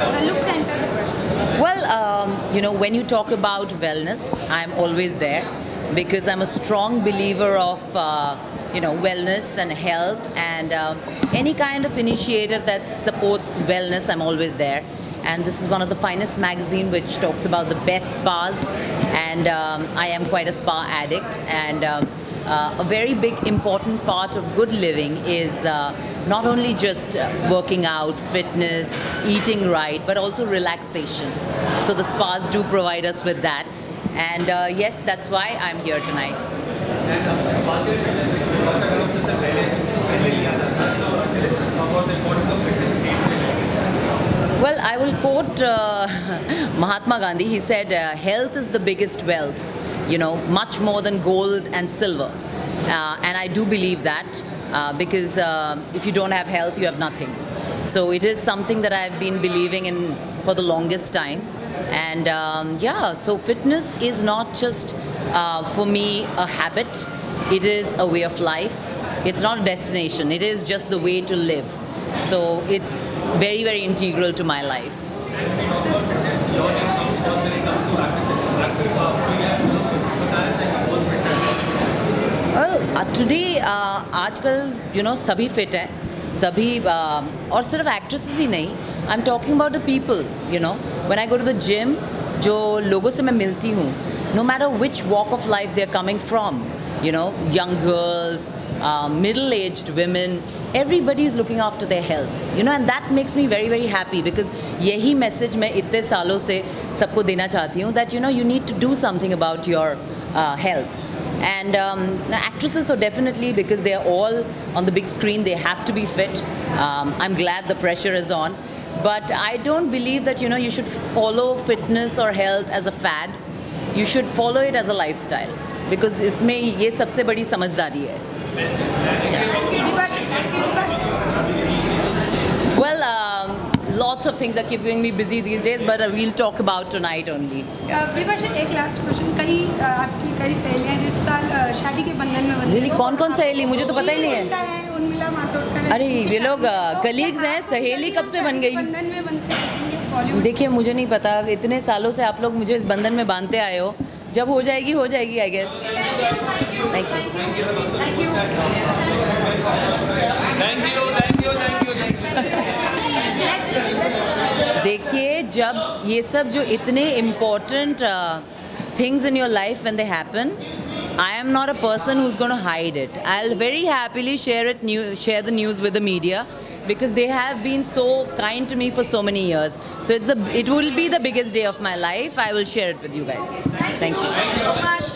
uh, look center. Well, um, you know, when you talk about wellness, I'm always there because I'm a strong believer of, uh, you know, wellness and health and um, any kind of initiative that supports wellness, I'm always there. And this is one of the finest magazine which talks about the best spas. And um, I am quite a spa addict. And um, uh, a very big important part of good living is uh, not only just uh, working out, fitness, eating right, but also relaxation. So the spas do provide us with that. And uh, yes, that's why I'm here tonight. Well, I will quote uh, Mahatma Gandhi. He said, uh, Health is the biggest wealth, you know, much more than gold and silver. Uh, and I do believe that uh, because uh, if you don't have health, you have nothing. So it is something that I've been believing in for the longest time. And um, yeah, so fitness is not just uh, for me a habit, it is a way of life. It's not a destination, it is just the way to live. So it's very, very integral to my life. अथडे आजकल you know सभी fit हैं सभी uh, और सिर्फ़ actresses ही नहीं I am talking about the people you know when I go to the gym जो लोगों से मैं मिलती हूँ no matter which walk of life they are coming from you know young girls middle age women everybody is looking after their health you know and that makes me very very happy because यही message मैं इतने सालों से सबको देना चाहती हूँ that you know you need to do something about your health and um, actresses so definitely because they're all on the big screen they have to be fit um, i'm glad the pressure is on but i don't believe that you know you should follow fitness or health as a fad you should follow it as a lifestyle because इसमें ये सबसे बड़ी समझदारी है well Lots of things are keeping me busy these days but uh, we'll talk about tonight only विभाषा एक last question कई अ, आपकी कई सहेलियाँ जिस साल शादी के बंधन में बंधी Really? कौन-कौन आप- सहेली? मुझे तो पता ही नहीं है। उर्मिला मातोडकर। अरे, ये लोग, colleagues क्या हैं, सहेली कब से बन गई? बंधन में बनते देखिए मुझे नहीं पता इतने सालों से आप लोग मुझे इस बंधन में बांधते आए हो जब हो जाएगी हो जाएगी I guess thank you thank you Thank you, thank you, thank you, thank you. देखिए जब ये सब जो इतने important things in your life when they happen I am not a person who's going to hide it. I'll very happily share it, new, share the news with the media because they have been so kind to me for so many years. So it's the, it will be the biggest day of my life. I will share it with you guys. Thank you. Thank you. so much